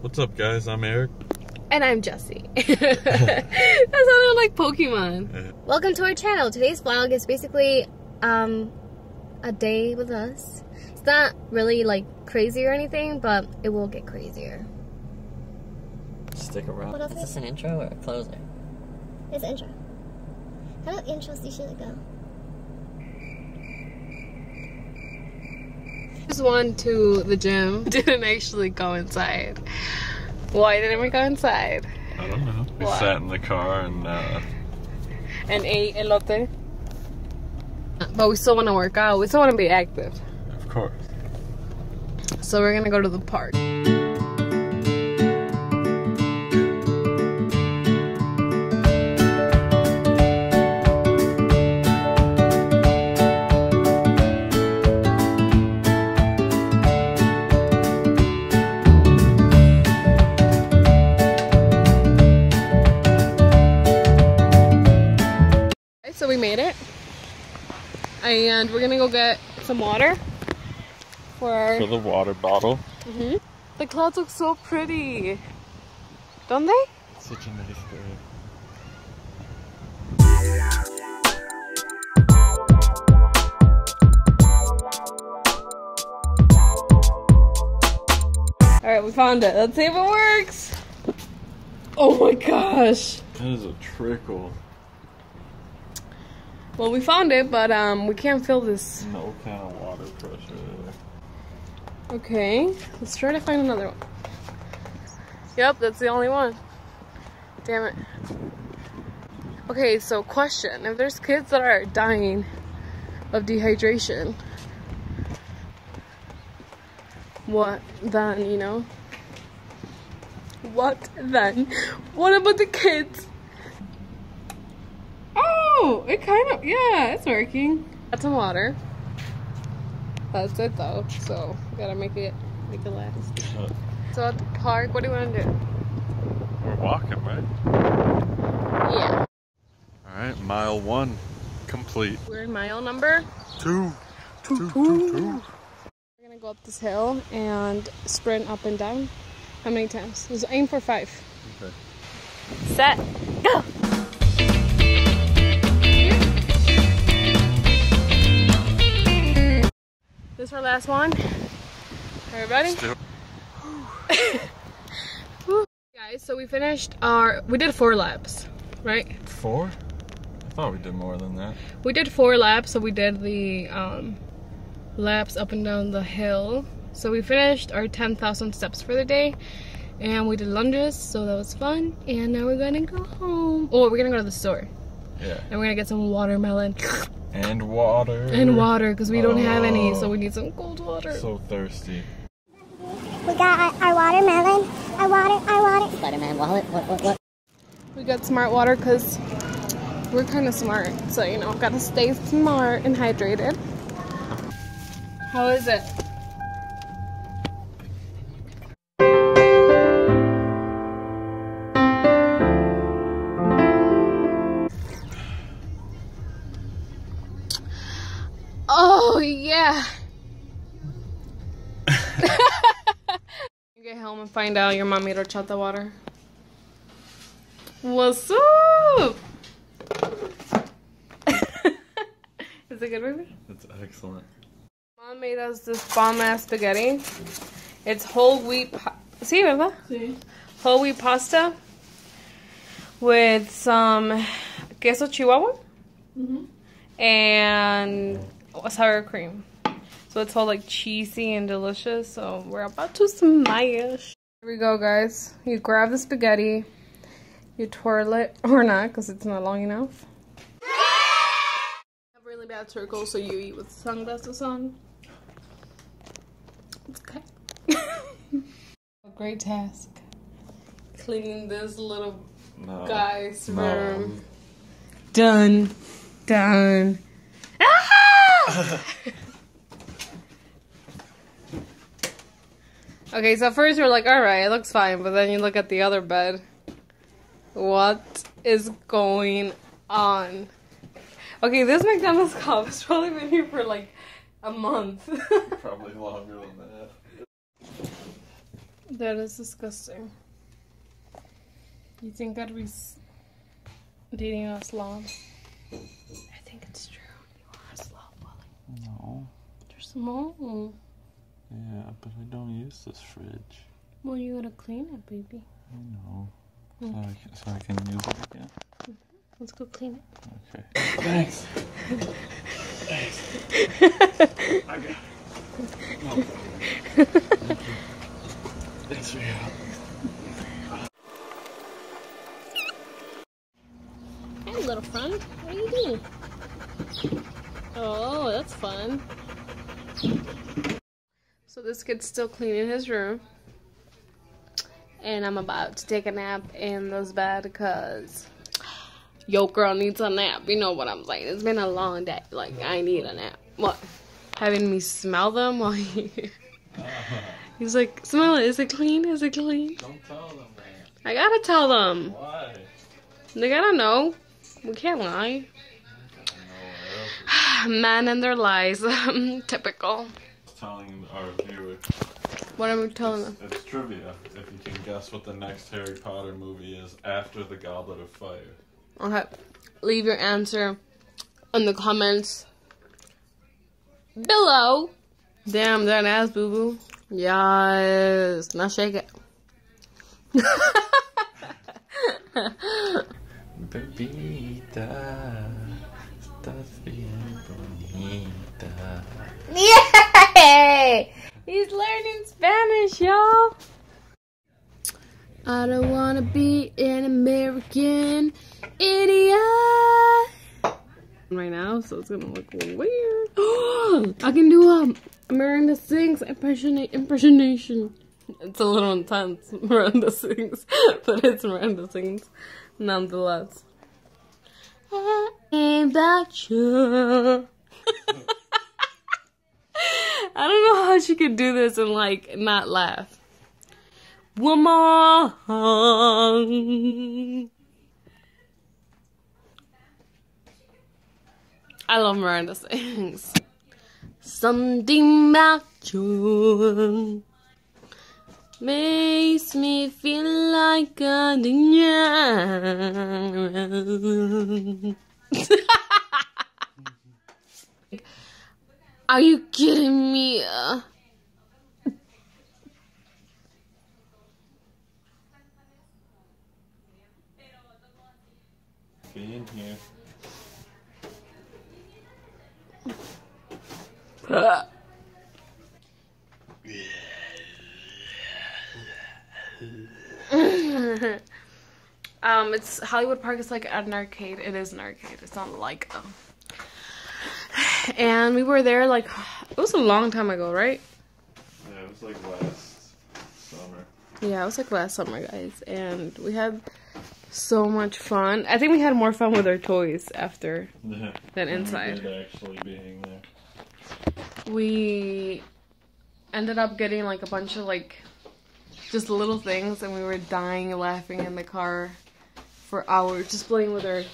What's up, guys? I'm Eric. And I'm Jesse. that sounded like Pokemon. Welcome to our channel. Today's vlog is basically um, a day with us. It's not really like crazy or anything, but it will get crazier. Stick around. What else Is is this an intro or a closer? It's intro. How do intros usually go? Just went to the gym. Didn't actually go inside. Why didn't we go inside? I don't know. We What? sat in the car and uh, And ate elote. But we still want to work out. We still want to be active. of course. So we're gonna go to the park. Made it. And we're gonna go get some water for our For the water bottle. hmm The clouds look so pretty. Don't they? Such a nice day. Alright, we found it. Let's see if it works. Oh my gosh. That is a trickle. Well, we found it, but um, we can't feel this. No kind of water pressure. Okay, let's try to find another one. Yep, that's the only one. Damn it. Okay, so question. If there's kids that are dying of dehydration, what then, you know? What then? What about the kids? Oh, it kind of, yeah, it's working. Got some water. That's it though, so we gotta make it, make it last. So at the park, what do you want to do? we're walking, right? Yeah. All right, mile one complete. We're in mile number. Two. Two, two, two. We're gonna go up this hill and sprint up and down. How many times? Let's aim for five. Okay. Set. Go. Last one. Everybody. Guys, so we finished our. We did four laps, right? Four? I thought we did more than that. We did four laps, so we did the um, laps up and down the hill. So we finished our 10,000 steps for the day, and we did lunges, so that was fun. And now we're gonna go home. Oh, we're gonna go to the store, Yeah. and we're gonna get some watermelon And water. and water because we don't have any, so we need some cold water. So thirsty. We got our, our watermelon. Our water, our water. Spider-Man wallet? What, what, what? We got smart water because we're kind of smart, so you know, gotta stay smart and hydrated. How is it? Yeah. you get home and find out your mom made horchata water. What's up? Is it good, baby? It's excellent. Mom made us this bomb ass spaghetti. It's whole wheat. Pa- sí, ¿verdad? Sí. Whole wheat pasta with some queso chihuahua mm-hmm. and sour cream. So it's all like cheesy and delicious. So we're about to smash. Here we go, guys. You grab the spaghetti, you twirl it, or not, because it's not long enough. have really bad circles, so you eat with sunglasses on. It's okay. A great task. Cleaning this little No. guy's No. room. Done. Done. Okay, so first you're like, alright, it looks fine, but then you look at the other bed. What is going on? Okay, this McDonald's cup has probably been here for like a month. Probably longer than that. That is disgusting. You think I'd be dating us long? I think it's true. You are a slob, Wally. No. You're small. Yeah, but I don't use this fridge. Well, you gotta clean it, baby. I know. Mm. So I can, so I can use it again. Mm-hmm. Let's go clean it. Okay. Thanks. Thanks. I got it. No. Thanks for your help. Hey, little friend. What are you doing? Oh, that's fun. So this kid's still cleaning his room. And I'm about to take a nap in this bed because yo girl needs a nap. You know what I'm saying. It's been a long day. Like I need a nap. What? Having me smell them while he He's like, smell it. Is it clean? Is it clean? Don't tell them, man. I gotta tell them. Why? They gotta know. We can't lie. Men and their lies. Um, typical. Telling our viewers. What am I telling them? It's trivia. If you can guess what the next Harry Potter movie is after the Goblet of Fire. Okay. Leave your answer in the comments below. Damn, that ass boo boo. Yes. Now shake it. Bebita, estás bien bonita. Yay! He's learning Spanish, y'all. I don't wanna be an American idiot. Right now, so it's gonna look weird. I can do um Miranda sings impersonate impersonation. It's a little intense, Miranda sings, but it's Miranda sings nonetheless. About you. I don't know how she could do this and like not laugh. Woman. I love Miranda sings. Something about you makes me feel like a Are you kidding me? Be in here. um, it's Hollywood Park is like an arcade. It is an arcade. It's not like um. And we were there like it was a long time ago, right? Yeah, it was like last summer. Yeah, it was like last summer, guys, and we had so much fun. I think we had more fun with our toys after Yeah. than inside. Actually being there. we ended up getting like a bunch of like just little things and we were dying laughing in the car for hours just playing with our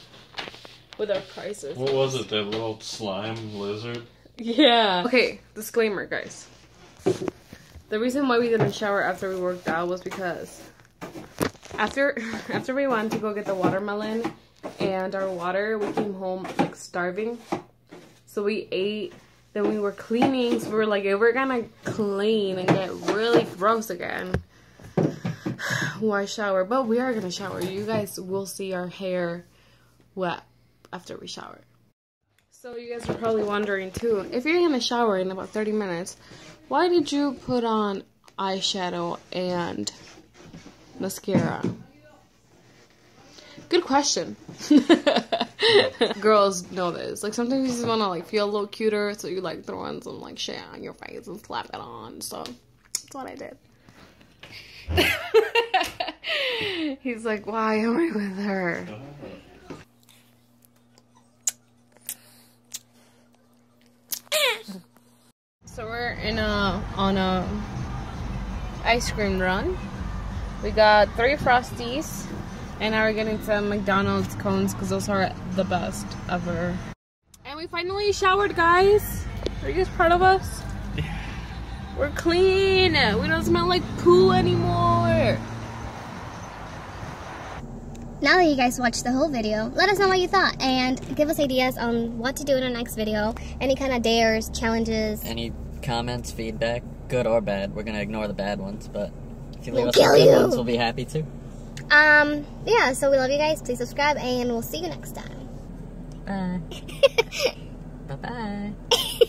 with our prices. What was it? That little slime lizard? Yeah. Okay, disclaimer guys. The reason why we didn't shower after we worked out was because after after we went to go get the watermelon and our water, we came home like starving. So we ate, then we were cleaning, so we were like, if we're gonna clean and get really gross again, why shower? But we are gonna shower. You guys will see our hair wet after we shower. So you guys are probably wondering too, if you're gonna shower in about 30 minutes, why did you put on eyeshadow and mascara? Good question. Girls know this. Like sometimes you just wanna like feel a little cuter, so you like throw on some like shit on your face and slap it on. So that's what I did. He's like, why am I with her? So we're in a on a ice cream run. We got three frosties, and now we're getting some McDonald's cones because those are the best ever. And we finally showered, guys. Are you guys proud of us? We're clean. We don't smell like poo anymore. Now that you guys watched the whole video, let us know what you thought and give us ideas on what to do in our next video. Any kind of dares, challenges. Any comments, feedback, good or bad? We're gonna ignore the bad ones, but if you leave We'll us some good ones, we'll be happy too. Um, yeah, so we love you guys. Please subscribe and we'll see you next time. Bye. bye bye.